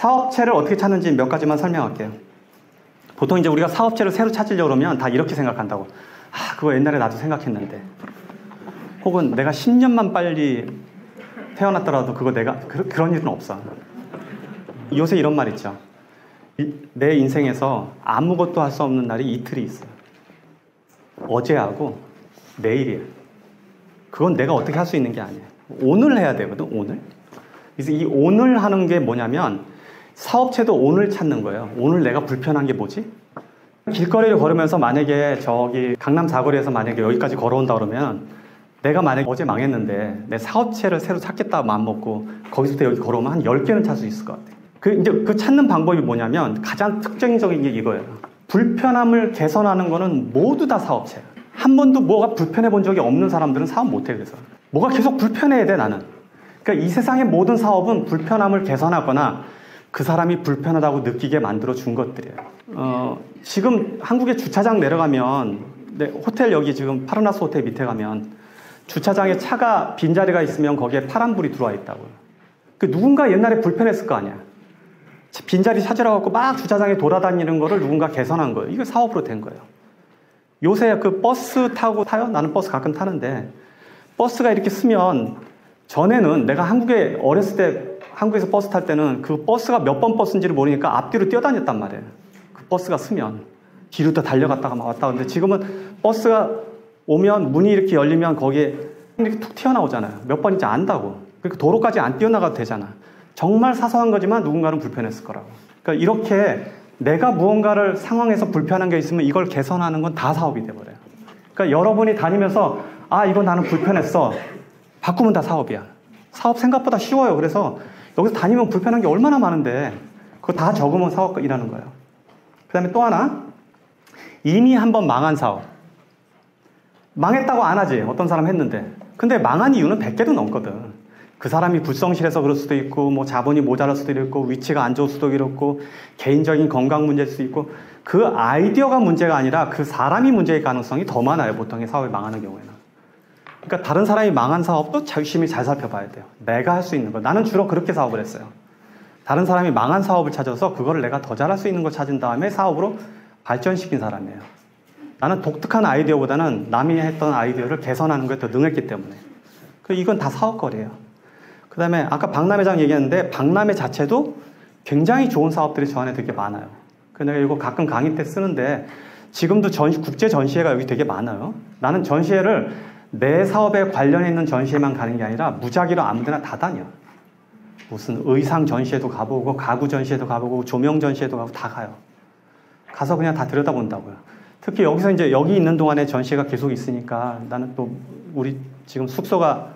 사업체를 어떻게 찾는지 몇 가지만 설명할게요. 보통 이제 우리가 사업체를 새로 찾으려고 그러면 다 이렇게 생각한다고. 아, 그거 옛날에 나도 생각했는데. 혹은 내가 10년만 빨리 태어났더라도 그거 내가, 그, 런 일은 없어. 요새 이런 말 있죠. 이, 내 인생에서 아무것도 할 수 없는 날이 이틀이 있어요. 어제하고 내일이에요. 그건 내가 어떻게 할 수 있는 게 아니에요. 오늘 해야 되거든, 오늘. 그래서 이 오늘 하는 게 뭐냐면 사업체도 오늘 찾는 거예요. 오늘 내가 불편한 게 뭐지? 길거리를 걸으면서 만약에 저기 강남 사거리에서 만약에 여기까지 걸어온다 그러면 내가 만약에 어제 망했는데 내 사업체를 새로 찾겠다 마음 먹고 거기서부터 여기 걸어오면 한 10개는 찾을 수 있을 것 같아요. 그 이제 그 찾는 방법이 뭐냐면 가장 특징적인 게 이거예요. 불편함을 개선하는 거는 모두 다 사업체야. 한 번도 뭐가 불편해 본 적이 없는 사람들은 사업 못 해 그래서. 뭐가 계속 불편해야 돼 나는. 그러니까 이 세상의 모든 사업은 불편함을 개선하거나 그 사람이 불편하다고 느끼게 만들어 준 것들이에요. 어, 지금 한국에 주차장 내려가면 네, 호텔 여기 지금 파르나스 호텔 밑에 가면 주차장에 차가 빈자리가 있으면 거기에 파란불이 들어와 있다고요. 그 누군가 옛날에 불편했을 거 아니야. 빈자리 찾으러 갖고 막 주차장에 돌아다니는 거를 누군가 개선한 거예요. 이거 사업으로 된 거예요. 요새 그 버스 타고 타요? 나는 버스 가끔 타는데 버스가 이렇게 서면 전에는 내가 한국에 어렸을 때 한국에서 버스 탈 때는 그 버스가 몇 번 버스인지를 모르니까 앞뒤로 뛰어다녔단 말이에요. 그 버스가 서면 뒤로 또 달려갔다가 막 왔다 갔는데 지금은 버스가 오면 문이 이렇게 열리면 거기에 이렇게 툭 튀어나오잖아요. 몇 번인지 안다고. 그러니까 도로까지 안 뛰어나가도 되잖아. 정말 사소한 거지만 누군가는 불편했을 거라고. 그러니까 이렇게 내가 무언가를 상황에서 불편한 게 있으면 이걸 개선하는 건 다 사업이 돼버려요. 그러니까 여러분이 다니면서 아, 이건 나는 불편했어. 바꾸면 다 사업이야. 사업 생각보다 쉬워요. 그래서 여기서 다니면 불편한 게 얼마나 많은데 그거 다 적으면 사업이라는 거예요. 그 다음에 또 하나 이미 한 번 망한 사업. 망했다고 안 하지. 어떤 사람 했는데. 근데 망한 이유는 100개도 넘거든. 그 사람이 불성실해서 그럴 수도 있고, 뭐 자본이 모자랄 수도 있고, 위치가 안 좋을 수도 있고, 개인적인 건강 문제일 수도 있고, 그 아이디어가 문제가 아니라 그 사람이 문제일 가능성이 더 많아요. 보통의 사업이 망하는 경우에는. 그러니까 다른 사람이 망한 사업도 열심히 잘 살펴봐야 돼요. 내가 할 수 있는 거. 나는 주로 그렇게 사업을 했어요. 다른 사람이 망한 사업을 찾아서 그거를 내가 더 잘할 수 있는 걸 찾은 다음에 사업으로 발전시킨 사람이에요. 나는 독특한 아이디어보다는 남이 했던 아이디어를 개선하는 거에 더 능했기 때문에. 그 이건 다 사업거리예요. 그 다음에 아까 박람회장 얘기했는데 박람회 자체도 굉장히 좋은 사업들이 저 안에 되게 많아요. 그 내가 이거 가끔 강의 때 쓰는데 지금도 전, 국제 전시회가 여기 되게 많아요. 나는 전시회를 내 사업에 관련해 있는 전시회만 가는 게 아니라 무작위로 아무데나 다 다녀. 무슨 의상 전시회도 가보고 가구 전시회도 가보고 조명 전시회도 가고 다 가요. 가서 그냥 다 들여다본다고요. 특히 여기서 이제 여기 있는 동안에 전시회가 계속 있으니까 나는 또 우리 지금 숙소가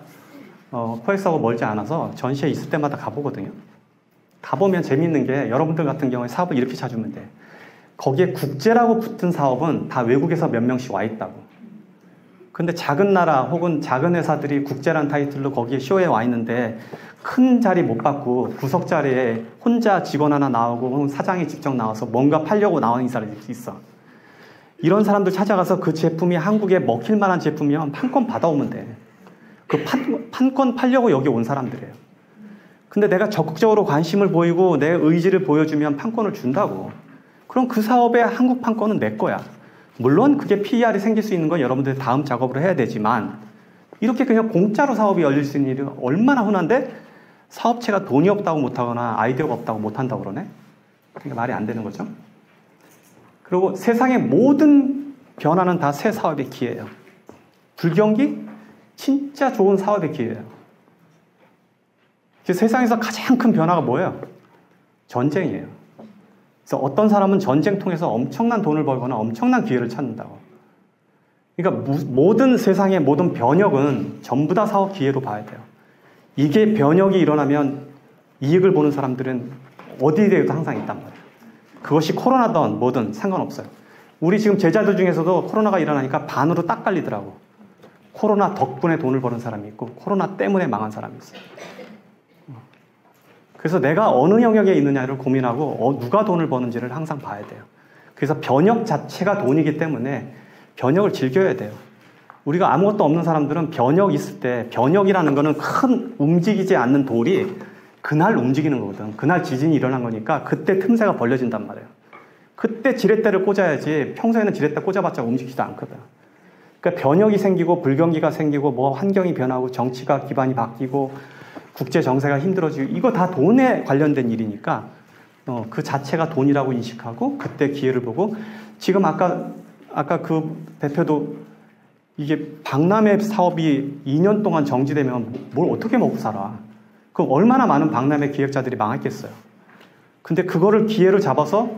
어, 코엑스하고 멀지 않아서 전시회 있을 때마다 가보거든요. 가보면 재밌는 게 여러분들 같은 경우에 사업을 이렇게 찾으면 돼. 거기에 국제라고 붙은 사업은 다 외국에서 몇 명씩 와 있다고. 근데 작은 나라 혹은 작은 회사들이 국제란 타이틀로 거기에 쇼에 와 있는데 큰 자리 못 받고 구석 자리에 혼자 직원 하나 나오고 사장이 직접 나와서 뭔가 팔려고 나오는 사람이 있어. 이런 사람들 찾아가서 그 제품이 한국에 먹힐 만한 제품이면 판권 받아오면 돼. 그 판, 판권 팔려고 여기 온 사람들이에요. 근데 내가 적극적으로 관심을 보이고 내 의지를 보여주면 판권을 준다고. 그럼 그 사업의 한국 판권은 내 거야. 물론 그게 PER이 생길 수 있는 건 여러분들 다음 작업으로 해야 되지만 이렇게 그냥 공짜로 사업이 열릴 수 있는 일이 얼마나 흔한데 사업체가 돈이 없다고 못하거나 아이디어가 없다고 못한다고 그러네? 그러니까 말이 안 되는 거죠. 그리고 세상의 모든 변화는 다 새 사업의 기회예요. 불경기? 진짜 좋은 사업의 기회예요. 세상에서 가장 큰 변화가 뭐예요? 전쟁이에요. 그래서 어떤 사람은 전쟁 통해서 엄청난 돈을 벌거나 엄청난 기회를 찾는다고. 그러니까 모든 세상의 모든 변혁은 전부 다 사업 기회로 봐야 돼요. 이게 변혁이 일어나면 이익을 보는 사람들은 어디에도 항상 있단 말이에요. 그것이 코로나든 뭐든 상관없어요. 우리 지금 제자들 중에서도 코로나가 일어나니까 반으로 딱 갈리더라고. 코로나 덕분에 돈을 버는 사람이 있고 코로나 때문에 망한 사람이 있어요. 그래서 내가 어느 영역에 있느냐를 고민하고 어, 누가 돈을 버는지를 항상 봐야 돼요. 그래서 변혁 자체가 돈이기 때문에 변혁을 즐겨야 돼요. 우리가 아무것도 없는 사람들은 변혁 있을 때 변혁이라는 거는 큰 움직이지 않는 돌이 그날 움직이는 거거든. 그날 지진이 일어난 거니까 그때 틈새가 벌려진단 말이에요. 그때 지렛대를 꽂아야지 평소에는 지렛대 꽂아봤자 움직이지도 않거든. 그러니까 변혁이 생기고 불경기가 생기고 뭐 환경이 변하고 정치가 기반이 바뀌고 국제 정세가 힘들어지고 이거 다 돈에 관련된 일이니까 어, 그 자체가 돈이라고 인식하고 그때 기회를 보고 지금 아까 아까 그 대표도 이게 박람회 사업이 2년 동안 정지되면 뭘 어떻게 먹고 살아? 그럼 얼마나 많은 박람회 기획자들이 망했겠어요. 근데 그거를 기회를 잡아서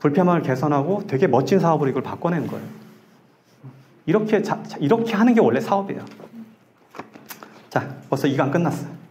불편함을 개선하고 되게 멋진 사업으로 이걸 바꿔낸 거예요. 이렇게 자, 이렇게 하는 게 원래 사업이에요. 자, 벌써 이강 끝났어요.